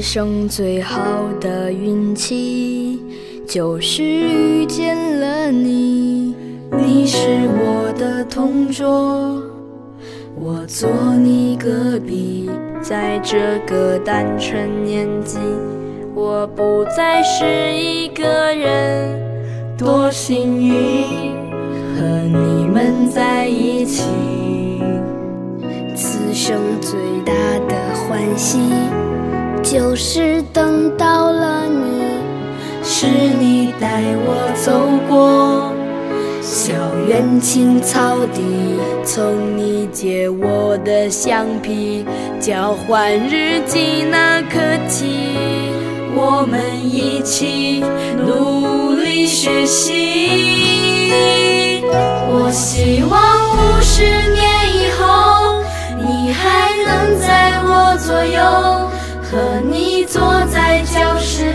生最好的运气就是遇见了你，你是我的同桌，我坐你隔壁，在这个单纯年纪，我不再是一个人，多幸运和你们在一起，此生最大的欢喜。就是等到了你是你带我走过校园青草地从你借我的橡皮交换日记那刻起我们一起努力学习我希望五十年以后你还能在我左右。和你坐在教室